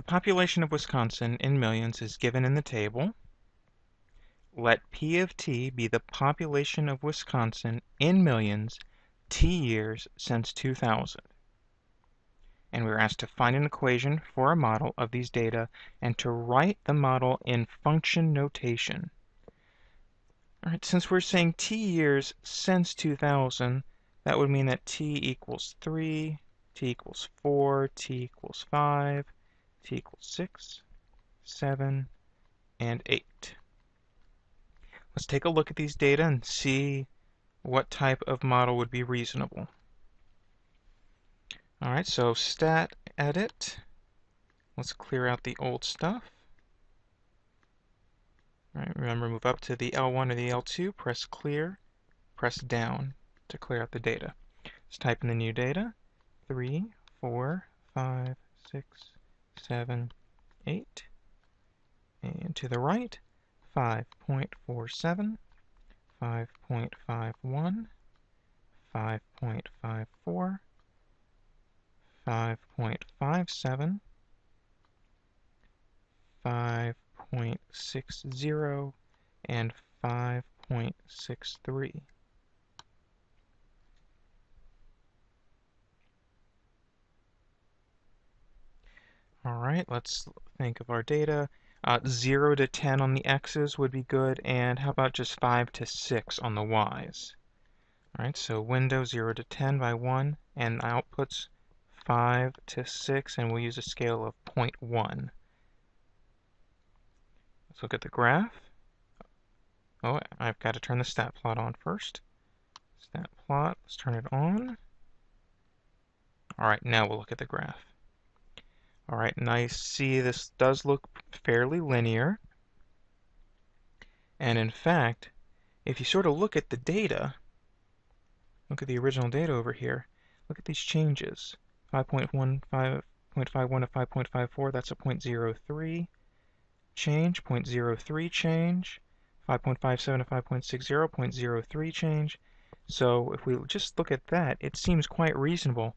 the population of Wisconsin in millions is given in the table. Let P of t be the population of Wisconsin in millions t years since 2000. And we are asked to find an equation for a model of these data and to write the model in function notation. All right, since we're saying t years since 2000, that would mean that t equals 3, t equals 4, t equals 5, t equals 6, 7, and 8. Let's take a look at these data and see what type of model would be reasonable. All right, so stat edit. Let's clear out the old stuff. All right, remember move up to the L1 or the L2, press clear, press down to clear out the data. Let's type in the new data. 3, 4, 5, 6, 7, 8. And to the right, 5.47, 5.51, 5.54, 5.57, 5.60, and 5.63. All right, let's think of our data. Uh, 0 to 10 on the x's would be good, and how about just 5 to 6 on the y's? All right, so window 0 to 10 by 1, and outputs 5 to 6, and we'll use a scale of 0.1. Let's look at the graph. Oh, I've got to turn the stat plot on first. Stat plot, let's turn it on. All right, now we'll look at the graph. All right, nice. See, this does look fairly linear. And in fact, if you sort of look at the data, look at the original data over here, look at these changes. 5.1, 5.51 to 5.54, that's a 0.03 change, 0.03 change, 5.57 to 5.60, 0.03 change. So if we just look at that, it seems quite reasonable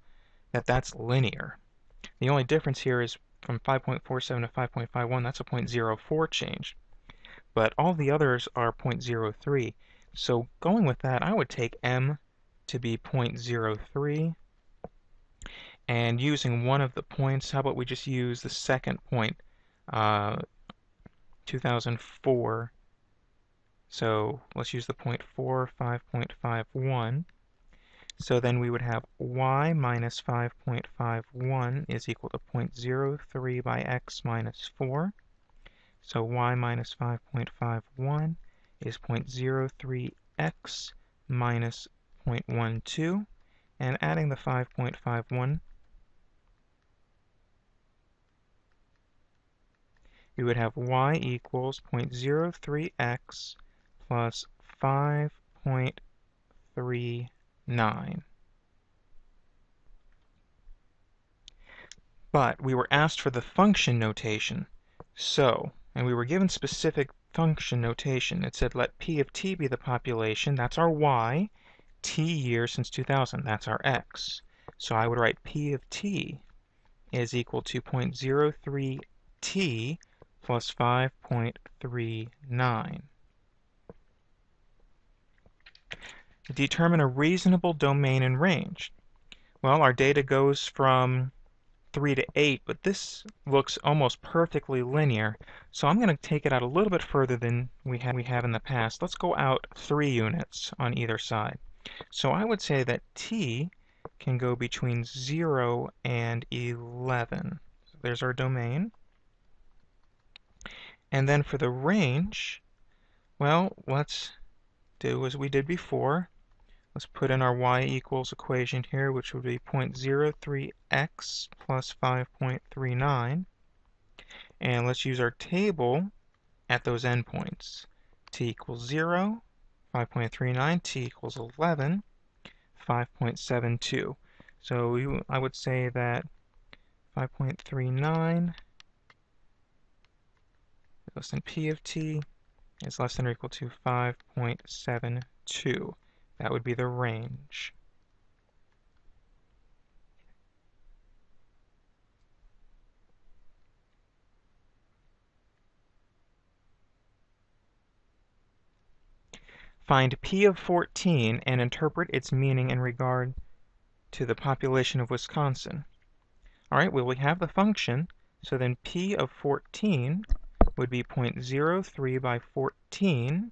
that that's linear. The only difference here is from 5.47 to 5.51, that's a 0.04 change. But all the others are 0.03. So going with that, I would take m to be 0.03. And using one of the points, how about we just use the second point, uh, 2004. So let's use the point 4, 5.51. So then we would have y minus 5.51 is equal to 0.03 by x minus 4. So y minus 5.51 is 0.03x minus 0.12. And adding the 5.51, we would have y equals 0.03x plus 5.3 9. But we were asked for the function notation. So, and we were given specific function notation. It said let P of t be the population, that's our y, t years since 2000, that's our x. So I would write P of t is equal to 0.03 t plus 5.39. Determine a reasonable domain and range. Well, our data goes from 3 to 8, but this looks almost perfectly linear. So I'm going to take it out a little bit further than we have, we have in the past. Let's go out 3 units on either side. So I would say that t can go between 0 and 11. So there's our domain. And then for the range, well, let's do as we did before. Let's put in our y equals equation here, which would be 0.03x plus 5.39. And let's use our table at those endpoints. t equals 0, 5.39, t equals 11, 5.72. So we, I would say that 5.39 less than p of t is less than or equal to 5.72. That would be the range. Find P of 14 and interpret its meaning in regard to the population of Wisconsin. All right, well, we have the function, so then P of 14 would be 0.03 by 14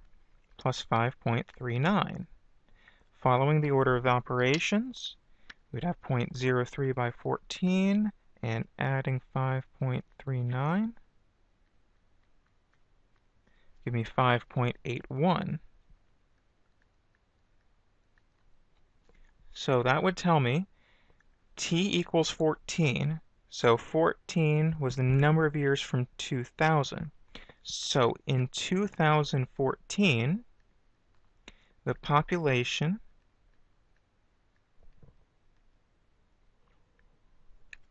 plus 5.39. Following the order of operations, we'd have 0.03 by 14 and adding 5.39 give me 5.81. So that would tell me t equals 14. So 14 was the number of years from 2000. So in 2014, the population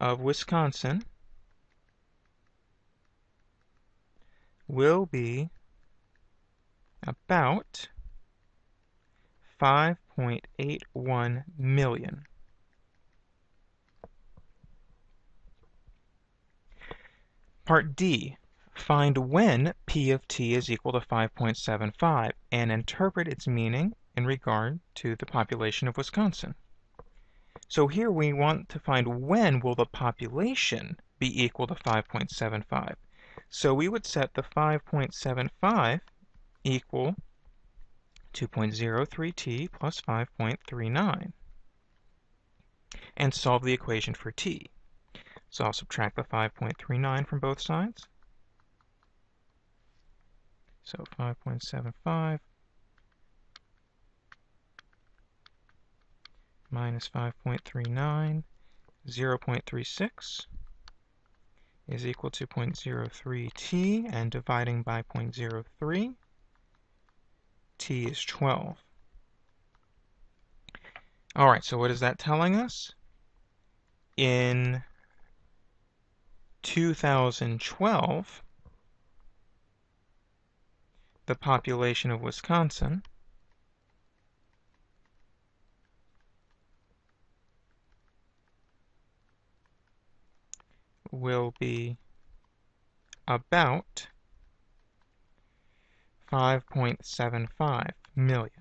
of Wisconsin will be about 5.81 million. Part D. Find when P of t is equal to 5.75 and interpret its meaning in regard to the population of Wisconsin. So here we want to find when will the population be equal to 5.75. So we would set the 5.75 equal 2.03t plus 5.39 and solve the equation for t. So I'll subtract the 5.39 from both sides. So 5.75 minus 5.39, 0.36 is equal to 0.03t, and dividing by 0.03, t is 12. Alright, so what is that telling us? In 2012, the population of Wisconsin will be about 5.75 million.